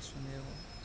isso, mesmo.